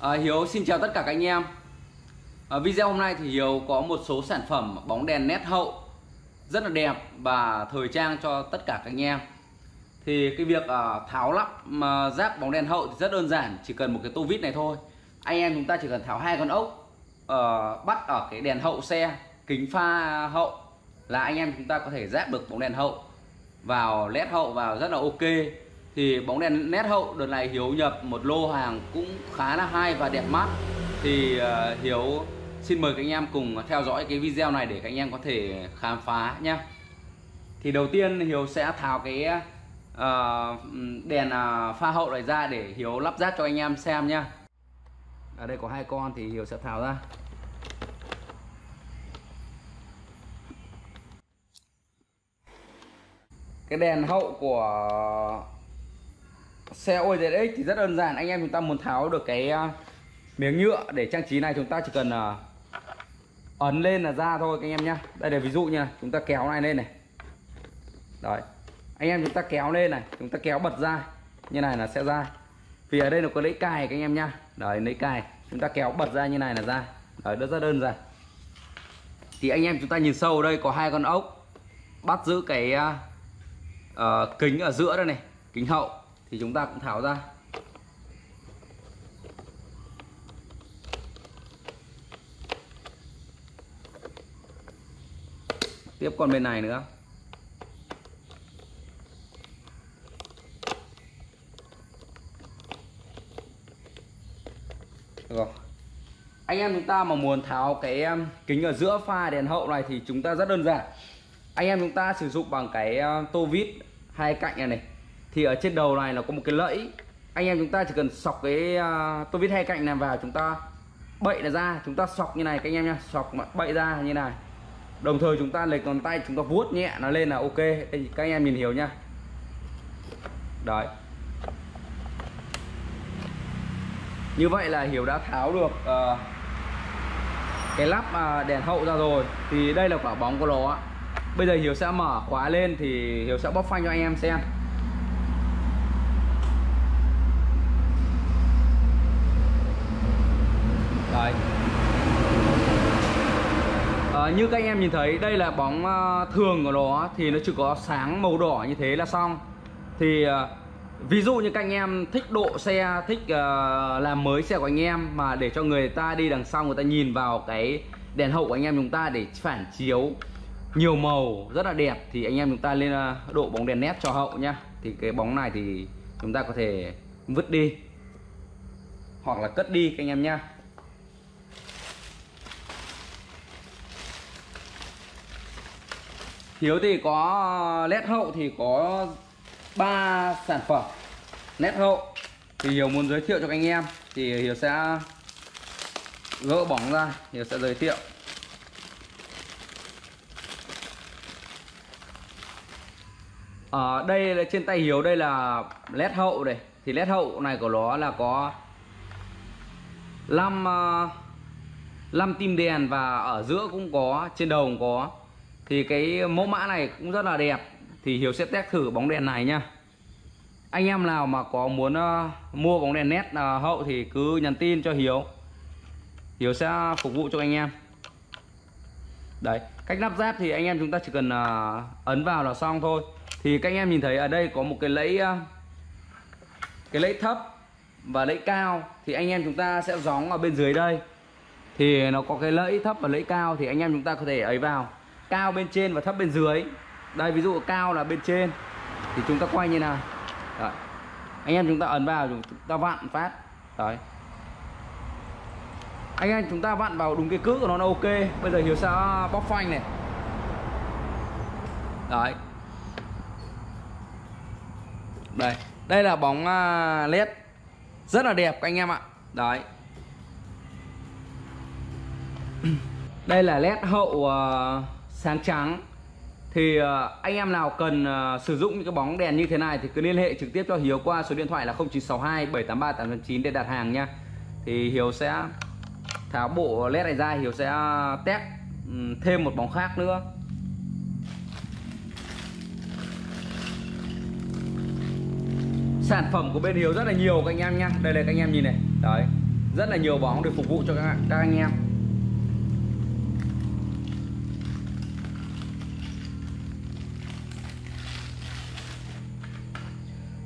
À, Hiếu xin chào tất cả các anh em. À, Video hôm nay thì Hiếu có một số sản phẩm bóng đèn nét hậu Rất là đẹp và thời trang cho tất cả các anh em. Thì cái việc à, tháo lắp mà giáp bóng đèn hậu thì rất đơn giản Chỉ cần một cái tô vít này thôi. Anh em chúng ta chỉ cần tháo hai con ốc à, Bắt ở cái đèn hậu xe Kính pha hậu Là anh em chúng ta có thể giáp được bóng đèn hậu Vào led hậu vào rất là ok thì bóng đèn nét hậu đợt này Hiếu nhập một lô hàng cũng khá là hay và đẹp mắt. Thì uh, Hiếu xin mời các anh em cùng theo dõi cái video này để các anh em có thể khám phá nhé thì đầu tiên Hiếu sẽ tháo cái uh, đèn uh, pha hậu này ra để Hiếu lắp ráp cho anh em xem nhá. Ở đây có hai con thì Hiếu sẽ tháo ra. Cái đèn hậu của xe OZX thì rất đơn giản. Anh em chúng ta muốn tháo được cái à, miếng nhựa để trang trí này chúng ta chỉ cần à, ấn lên là ra thôi các anh em nhá. Đây là ví dụ như này chúng ta kéo này lên này. Đấy. Anh em chúng ta kéo lên này chúng ta kéo bật ra. Như này là sẽ ra. Vì ở đây nó có lấy cài các anh em nhá. Đấy lấy cài. Chúng ta kéo bật ra như này là ra. Đấy rất đơn giản. Thì anh em chúng ta nhìn sâu ở đây có hai con ốc bắt giữ cái uh, kính ở giữa đây này kính hậu thì chúng ta cũng tháo ra. Tiếp con bên này nữa. Rồi. Anh em chúng ta mà muốn tháo cái kính ở giữa pha đèn hậu này thì chúng ta rất đơn giản. Anh em chúng ta sử dụng bằng cái tô vít hai cạnh này này thì ở trên đầu này nó có một cái lẫy. Anh em chúng ta chỉ cần sọc cái uh, tô vít hai cạnh này vào chúng ta bậy là ra. Chúng ta sọc như này các anh em nhá. Sọc bậy ra như này. Đồng thời chúng ta lấy ngón tay chúng ta vuốt nhẹ nó lên là ok. Đây các anh em nhìn hiểu nhá. Đấy. Như vậy là hiểu đã tháo được uh, cái lắp uh, đèn hậu ra rồi. Thì đây là quả bóng của nó bây giờ hiểu sẽ mở khóa lên thì hiểu sẽ bóc phanh cho anh em xem. Đấy. À, ờ, như các anh em nhìn thấy đây là bóng ờ, thường của nó thì nó chỉ có sáng màu đỏ như thế là xong. Thì ờ, ví dụ như các anh em thích độ xe thích uh, làm mới xe của anh em mà để cho người ta đi đằng sau người ta nhìn vào cái đèn hậu của anh em chúng ta để phản chiếu nhiều màu rất là đẹp thì anh em chúng ta lên độ bóng đèn nét cho hậu nhá. Thì cái bóng này thì chúng ta có thể vứt đi hoặc là cất đi các anh em nhá. Hiếu thì có led hậu thì có 3 sản phẩm. Led hậu thì Hiếu muốn giới thiệu cho các anh em thì Hiếu sẽ gỡ bóng ra, Hiếu sẽ giới thiệu. Ở đây là trên tay Hiếu, đây là led hậu này thì led hậu này của nó là có 5 5 ờ, tim đèn và ở giữa cũng có, trên đầu cũng có thì cái mẫu mã này cũng rất là đẹp. Thì Hiếu sẽ test thử bóng đèn này nha anh em nào mà có muốn uh, mua bóng đèn nét uh, hậu thì cứ nhắn tin cho Hiếu. Hiếu sẽ phục vụ cho anh em. Đấy cách lắp ráp thì anh em chúng ta chỉ cần uh, ấn vào là xong thôi. Thì các anh em nhìn thấy ở đây có một cái lẫy uh, cái lẫy thấp và lẫy cao. Thì anh em chúng ta sẽ gióng ở bên dưới đây. Thì nó có cái lẫy thấp và lẫy cao thì anh em chúng ta có thể ấy vào cao bên trên và thấp bên dưới. Đây ví dụ cao là bên trên thì chúng ta quay như nào? Đấy. anh em chúng ta ấn vào chúng ta vặn phát. Đấy. Anh em chúng ta vặn vào đúng cái cữ của nó là ok. Bây giờ hiếu sẽ à, bóc phanh này. Đấy. Đây đây là bóng à, led. Rất là đẹp anh em ạ. Đấy. Đây là led hậu uh, sáng trắng. Thì ờ, anh em nào cần ờ, sử dụng những cái bóng đèn như thế này thì cứ liên hệ trực tiếp cho Hiếu qua số điện thoại là 0962 783 899 để đặt hàng nha. Thì Hiếu sẽ tháo bộ led này ra Hiếu sẽ test thêm một bóng khác nữa. Sản phẩm của bên Hiếu rất là nhiều các anh em nha. đây là các anh em nhìn này. Đấy rất là nhiều bóng để phục vụ cho các, các anh em.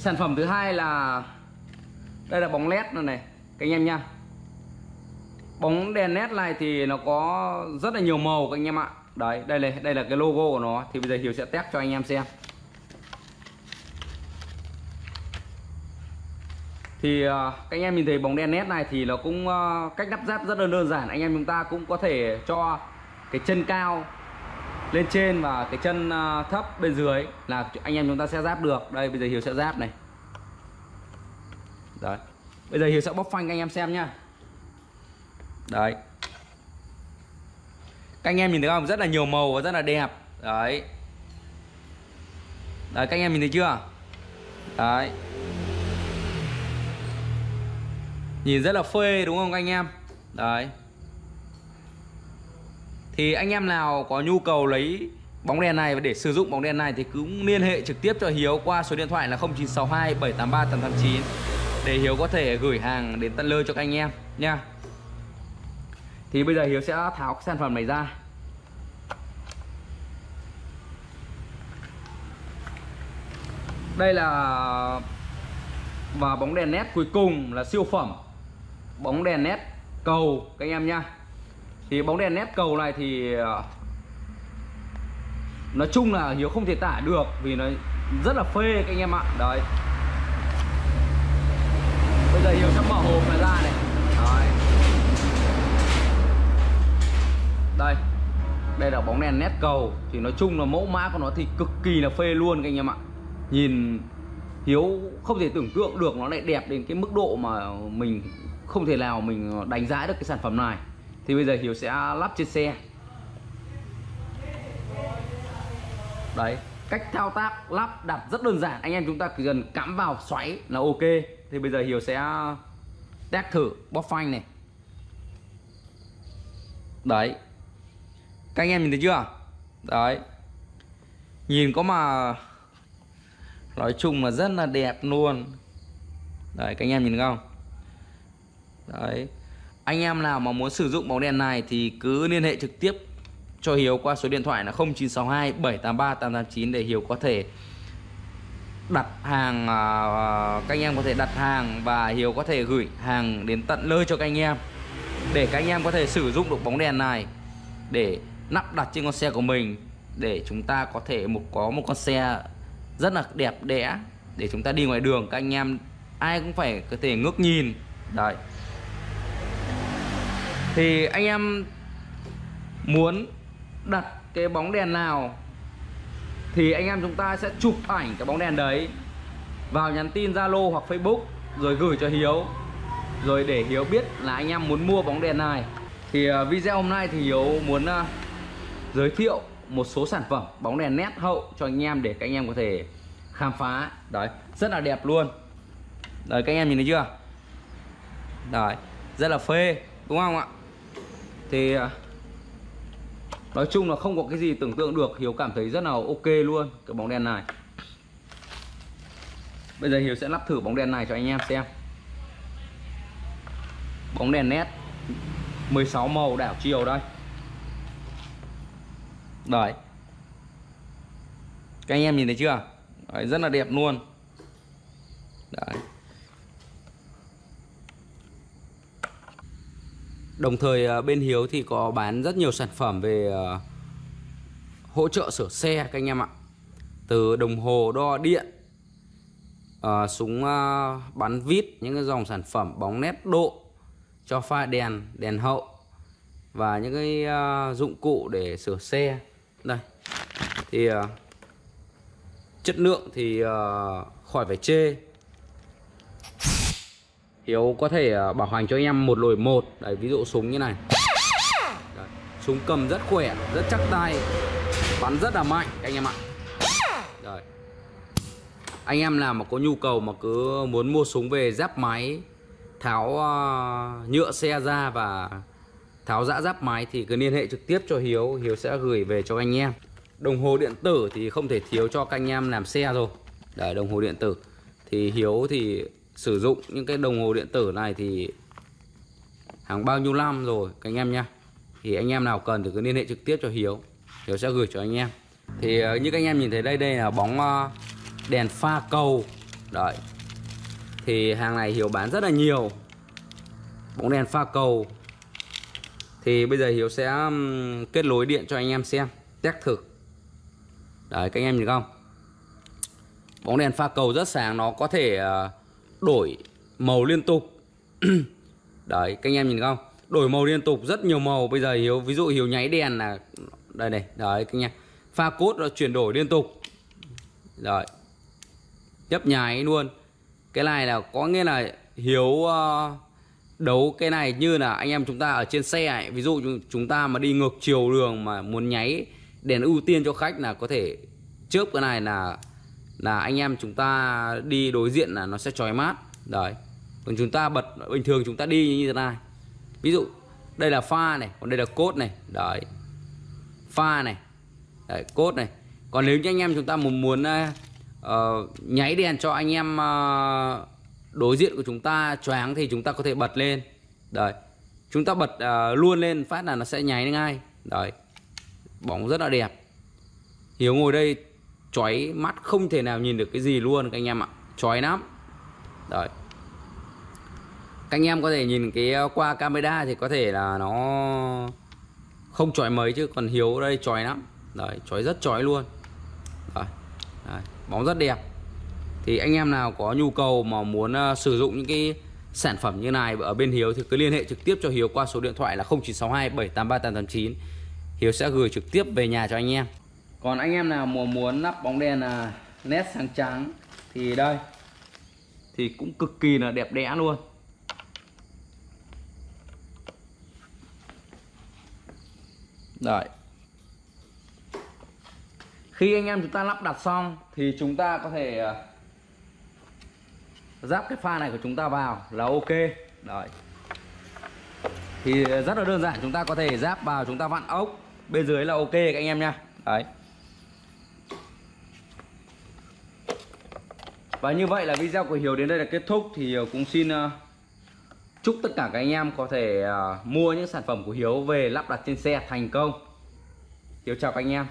Sản phẩm thứ hai là đây là bóng led này này các anh em nha. Bóng đèn led này thì nó có rất là nhiều màu các anh em ạ. Đấy đây là đây là cái logo của nó thì bây giờ Hiếu sẽ test cho anh em xem. Thì uh, các anh em nhìn thấy bóng đèn led này thì nó cũng uh, cách lắp ráp rất là đơn giản. Anh em chúng ta cũng có thể cho cái chân cao lên trên và cái chân à, thấp bên dưới là anh em chúng ta sẽ ráp được. Đây, bây giờ Hiếu sẽ ráp này. Đấy. Bây giờ Hiếu sẽ bóc phanh anh em xem nhá. Đấy. Các anh em nhìn thấy không? Rất là nhiều màu và rất là đẹp. Đấy. Đấy, các anh em nhìn thấy chưa? Đấy. Nhìn rất là phê, đúng không anh em? Đấy. Thì anh em nào có nhu cầu lấy bóng đèn này và để sử dụng bóng đèn này thì cứ liên hệ trực tiếp cho Hiếu qua số điện thoại là 0962 783 889 để Hiếu có thể gửi hàng đến tận nơi cho các anh em nha. Thì bây giờ Hiếu sẽ tháo cái sản phẩm này ra. Đây là, và bóng đèn nét cuối cùng là siêu phẩm bóng đèn nét cầu các anh em nha thì bóng đèn nét cầu này thì ờ, nói chung là hiếu không thể tả được vì nó rất là phê các anh em ạ. Đấy. Bây giờ hiếu sẽ mở hộp này ra này. Đấy. Đây. Đây là bóng đèn nét cầu. Thì nói chung là mẫu mã của nó thì cực kỳ là phê luôn các anh em ạ. Nhìn hiếu không thể tưởng tượng được nó lại đẹp đến cái mức độ mà mình không thể nào mình đánh giá được cái sản phẩm này thì bây giờ Hiếu sẽ lắp trên xe. Đấy, cách thao tác lắp đặt rất đơn giản. Anh em chúng ta chỉ cần cắm vào xoáy là ok. Thì bây giờ Hiếu sẽ test thử bóp phanh này. Đấy. Các anh em nhìn thấy chưa? Đấy. Nhìn có mà nói chung là rất là đẹp luôn. Đấy, các anh em nhìn không? Đấy. Anh em nào mà muốn sử dụng bóng đèn này thì cứ liên hệ trực tiếp cho Hiếu qua số điện thoại là 0962 783 889 để Hiếu có thể đặt hàng à, các anh em có thể đặt hàng và Hiếu có thể gửi hàng đến tận nơi cho các anh em. Để các anh em có thể sử dụng được bóng đèn này để lắp đặt trên con xe của mình, để chúng ta có thể một, có một con xe rất là đẹp đẽ để chúng ta đi ngoài đường, các anh em ai cũng phải có thể ngước nhìn. Đấy thì anh em muốn đặt cái bóng đèn nào, thì anh em chúng ta sẽ chụp ảnh cái bóng đèn đấy vào nhắn tin Zalo hoặc Facebook rồi gửi cho Hiếu. Rồi để Hiếu biết là anh em muốn mua bóng đèn này. Thì à, video hôm nay thì Hiếu muốn à, giới thiệu một số sản phẩm bóng đèn nét hậu cho anh em để các anh em có thể khám phá. Đấy, rất là đẹp luôn. Đấy, các anh em nhìn thấy chưa? Đấy, rất là phê, đúng không ạ? Thì à, nói chung là không có cái gì tưởng tượng được. Hiếu cảm thấy rất là ok luôn cái bóng đèn này. Bây giờ Hiếu sẽ lắp thử bóng đèn này cho anh em xem. Bóng đèn nét 16 màu đảo chiều đây. Đấy. Các anh em nhìn thấy chưa? Đấy, rất là đẹp luôn. Đấy. Đồng thời à, bên Hiếu thì có bán rất nhiều sản phẩm về à, hỗ trợ sửa xe các anh em ạ. Từ đồng hồ đo điện, à, súng bắn vít, những cái dòng sản phẩm bóng nét độ cho pha đèn, đèn hậu và những cái dụng cụ để sửa xe. Đây. Thì chất lượng thì khỏi phải chê Hiếu có thể à, bảo hành cho anh em một lồi một. Đấy ví dụ súng như này. Đấy, Súng cầm rất khỏe, rất chắc tay Bắn rất là mạnh anh em ạ. Đấy. Anh em nào mà có nhu cầu mà cứ muốn mua súng về giáp máy Tháo uh, nhựa xe ra và tháo dã giáp máy thì cứ liên hệ trực tiếp cho Hiếu Hiếu sẽ gửi về cho anh em. Đồng hồ điện tử thì không thể thiếu cho các anh em làm xe rồi. Đấy đồng hồ điện tử. Thì Hiếu thì sử dụng những cái đồng hồ điện tử này thì hàng bao nhiêu năm rồi các anh em nhá. Thì anh em nào cần thì cứ liên hệ trực tiếp cho Hiếu. Hiếu sẽ gửi cho anh em. Thì ờ, như các anh em nhìn thấy đây đây là bóng ờ, đèn pha cầu. Đấy. Thì hàng này Hiếu bán rất là nhiều. Bóng đèn pha cầu. Thì bây giờ Hiếu sẽ kết nối điện cho anh em xem test thử. Đấy các anh em nhìn không? Bóng đèn pha cầu rất sáng nó có thể uh, đổi màu liên tục. Đấy các anh em nhìn không? Đổi màu liên tục rất nhiều màu. Bây giờ hiếu ví dụ hiếu nháy đèn là đây này đấy các anh em. Pha cốt nó chuyển đổi liên tục. Rồi nhấp nháy luôn. Cái này là có nghĩa là hiếu uh, đấu cái này như là anh em chúng ta ở trên xe ấy. ví dụ chúng ta mà đi ngược chiều đường mà muốn nháy đèn ưu tiên cho khách là có thể chớp cái này là là anh em chúng ta đi đối diện là nó sẽ chói mát đấy. Còn chúng ta bật bình thường chúng ta đi như thế này. Ví dụ đây là pha này còn đây là cốt này. Đấy. Pha này. Đấy, cốt này. Còn nếu như anh em chúng ta muốn muốn uh, nháy đèn cho anh em uh, đối diện của chúng ta choáng thì chúng ta có thể bật lên. Đấy. Chúng ta bật uh, luôn lên phát là nó sẽ nháy ngay. Đấy. Bóng rất là đẹp. Hiếu ngồi đây chói mắt không thể nào nhìn được cái gì luôn các anh em ạ. Chói lắm. Rồi, các anh em có thể nhìn cái ờ, qua camera thì có thể là nó không chói mấy chứ còn hiếu đây chói lắm. Rồi chói rất chói luôn. Rồi, rồi bóng rất đẹp. Thì anh em nào có nhu cầu mà muốn uh, sử dụng những cái sản phẩm như này ở bên Hiếu thì cứ liên hệ trực tiếp cho Hiếu qua số điện thoại là 0962 783 889 Hiếu sẽ gửi trực tiếp về nhà cho anh em còn anh em nào mà muốn lắp bóng đèn là nét sáng trắng thì đây. Thì cũng cực kỳ là đẹp đẽ luôn. Đấy Khi anh em chúng ta lắp đặt xong Thì chúng ta có thể à, Ráp cái pha này của chúng ta vào là ok. Đấy. Thì rất là đơn giản, Chúng ta có thể ráp vào chúng ta vặn ốc. Bên dưới là ok các anh em nha. Đấy. Và như vậy là video của Hiếu đến đây là kết thúc. Thì Hiếu cũng xin uh, chúc tất cả các anh em có thể uh, mua những sản phẩm của Hiếu về lắp đặt trên xe thành công. Hiếu chào các anh em.